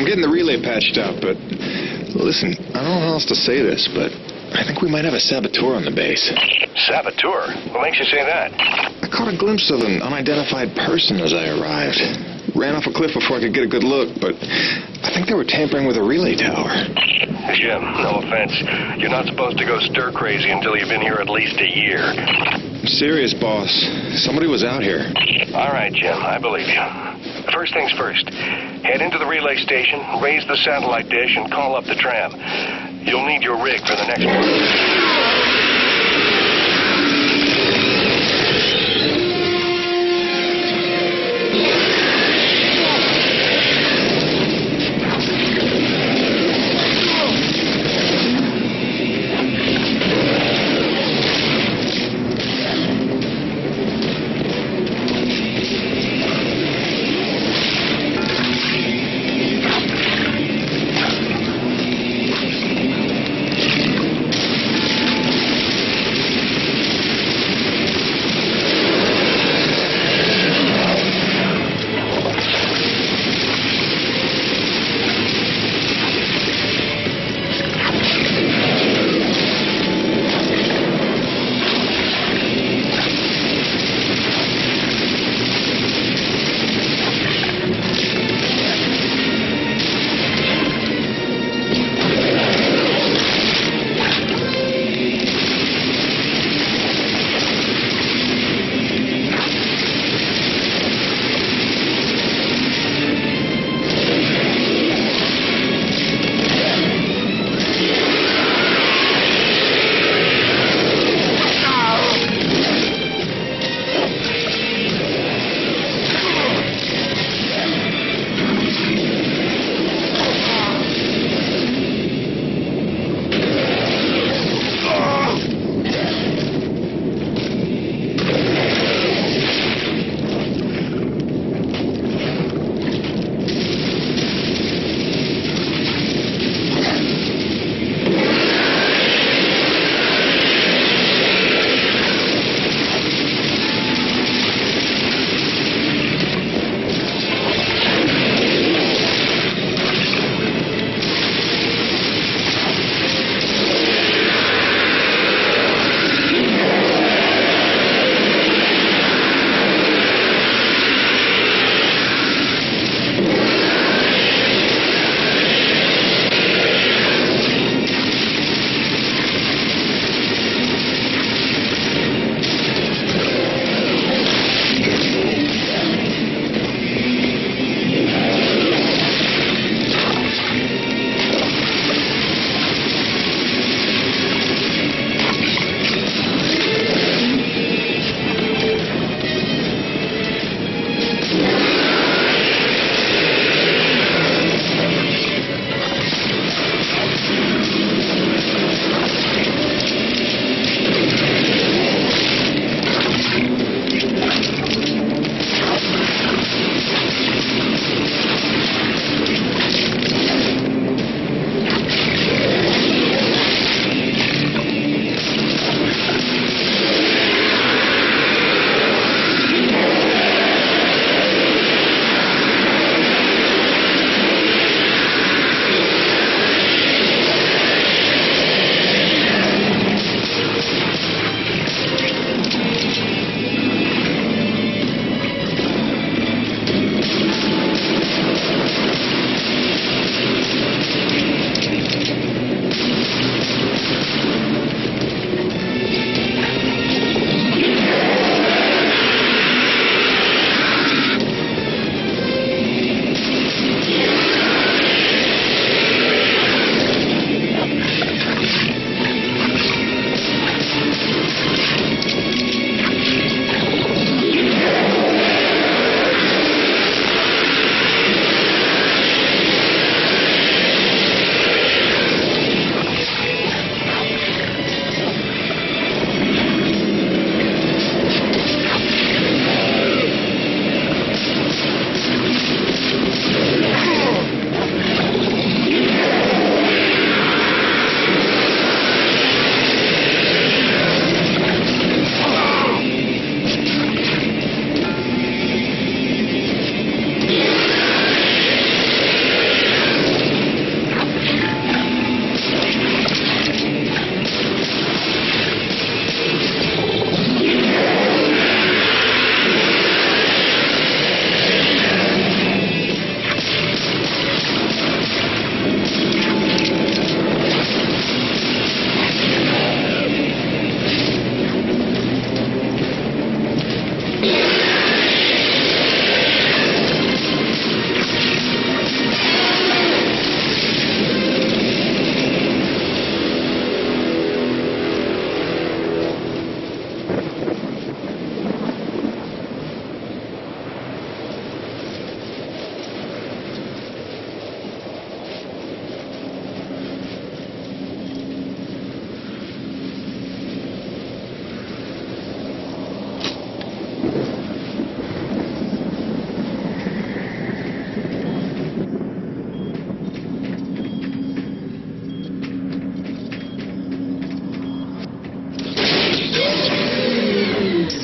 I'm getting the relay patched up, but listen, I don't know how else to say this, but I think we might have a saboteur on the base. Saboteur? What makes you say that? I caught a glimpse of an unidentified person as I arrived. Ran off a cliff before I could get a good look, but I think they were tampering with a relay tower. Jim, no offense. You're not supposed to go stir crazy until you've been here at least a year. I'm serious, boss. Somebody was out here. All right, Jim, I believe you. First things first. Head into the relay station, raise the satellite dish, and call up the tram. You'll need your rig for the next one.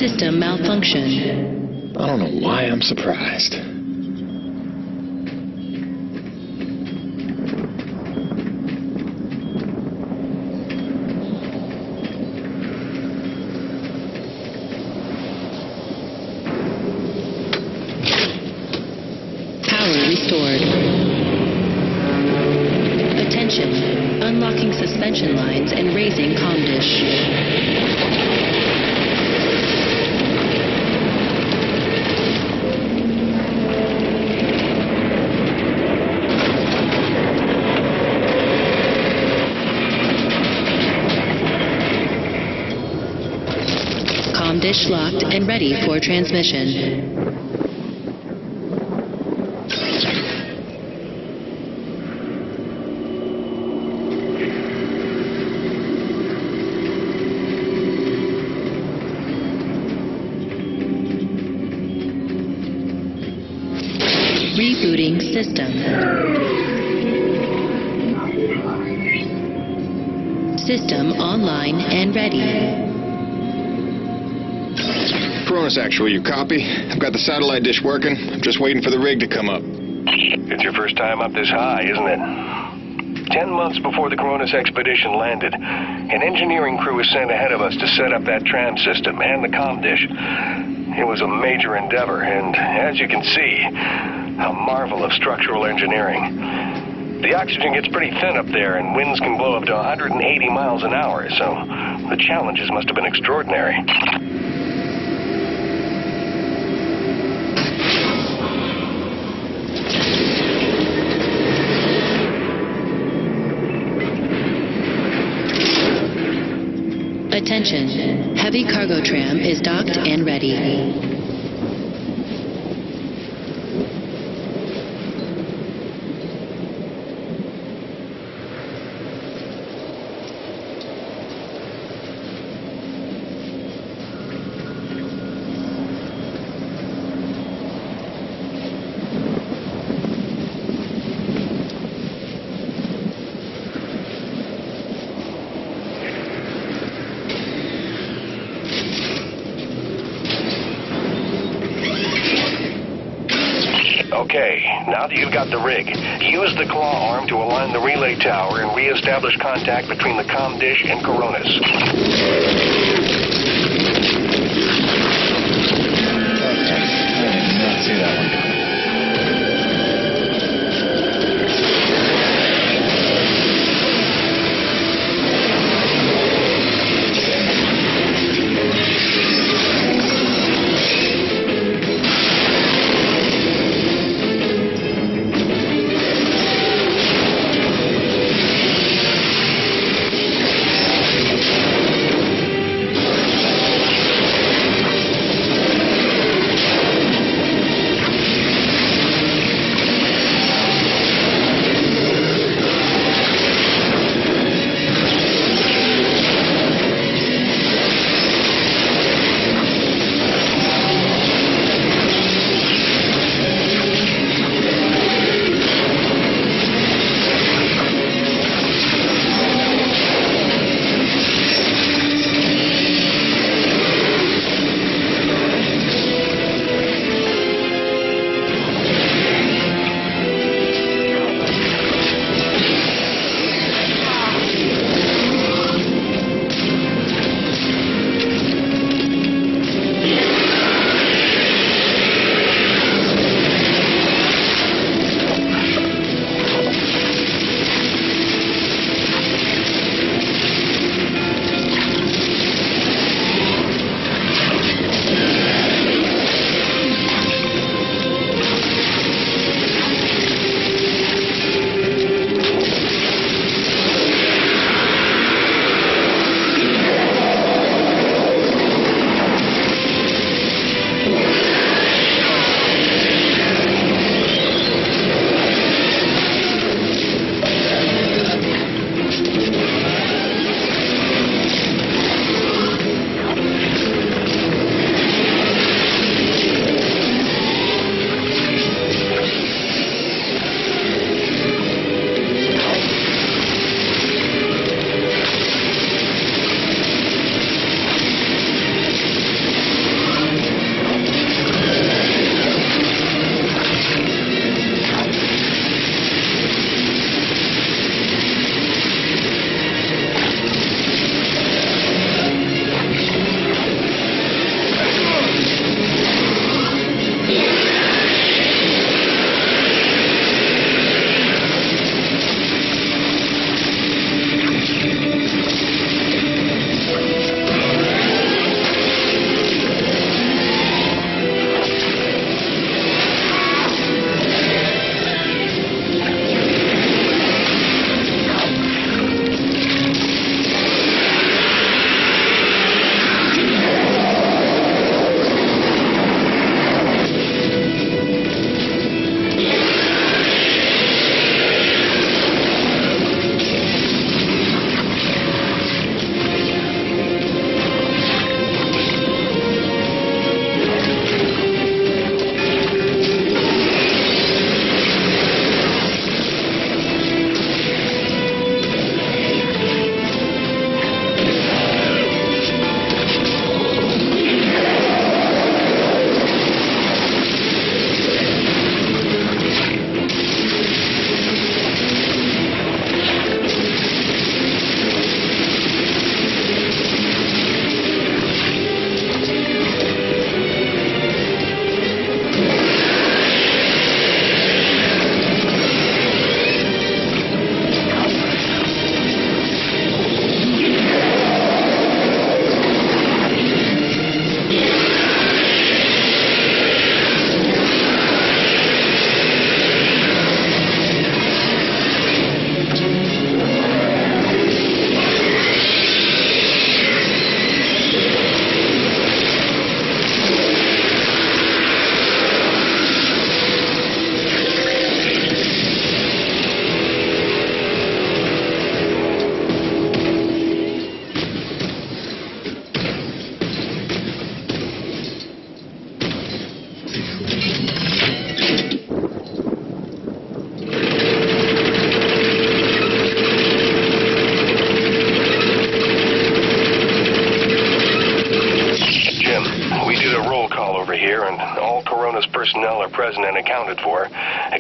System malfunction. I don't know why I'm surprised. Locked and ready for transmission. Rebooting system. System online and ready. Coronis Actual, you copy? I've got the satellite dish working. I'm just waiting for the rig to come up. It's your first time up this high, isn't it? Ten months before the Coronis expedition landed, an engineering crew was sent ahead of us to set up that tram system and the comm dish. It was a major endeavor, and as you can see, a marvel of structural engineering. The oxygen gets pretty thin up there, and winds can blow up to 180 miles an hour, so the challenges must have been extraordinary. Attention. Heavy cargo tram is docked and ready. Okay, now that you've got the rig, use the claw arm to align the relay tower and re-establish contact between the comm dish and Coronis.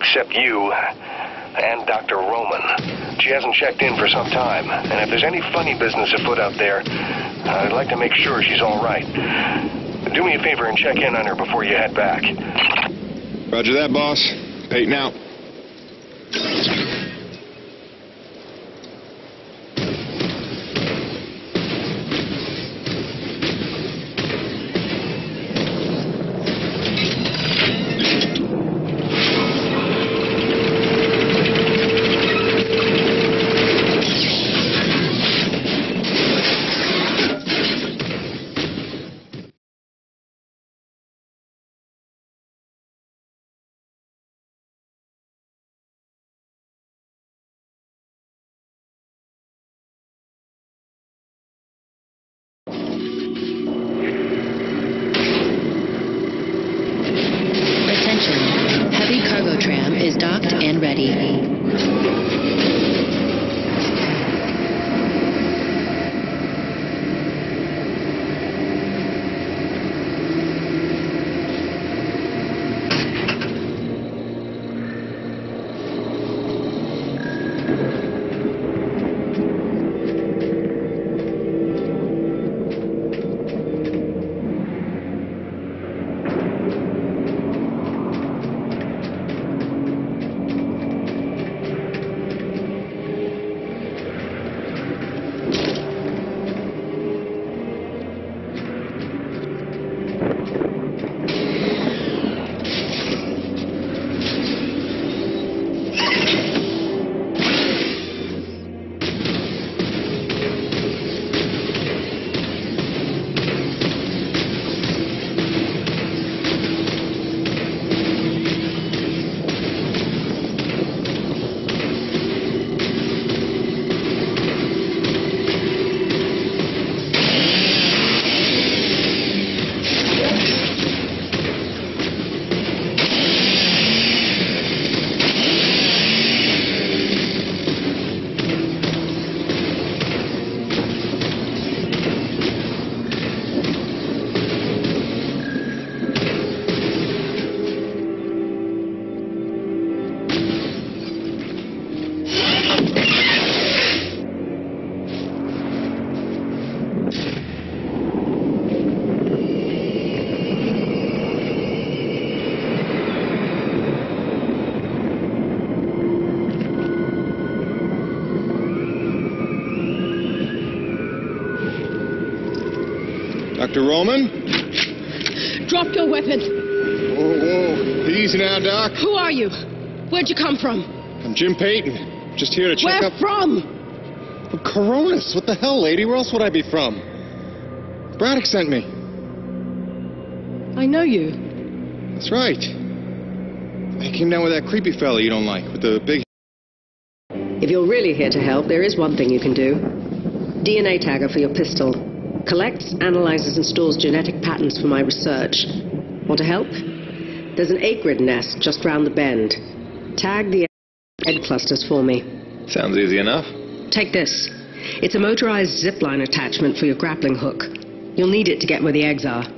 Except you and Dr. Roman. She hasn't checked in for some time, and if there's any funny business afoot out there, I'd like to make sure she's all right. Do me a favor and check in on her before you head back. Roger that, boss. Peyton out. Roman? Drop your weapon. Whoa, whoa. Easy now, Doc. Who are you? Where'd you come from? I'm Jim Peyton. Just here to check Where up. from? From Coronis. What the hell, lady? Where else would I be from? Braddock sent me. I know you. That's right. I came down with that creepy fella you don't like, with the big. If you're really here to help, there is one thing you can do. DNA tagger for your pistol. Collects, analyzes, and stores genetic patterns for my research. Want to help? There's an Akrid nest just round the bend. Tag the egg clusters for me. Sounds easy enough. Take this. It's a motorized zipline attachment for your grappling hook. You'll need it to get where the eggs are.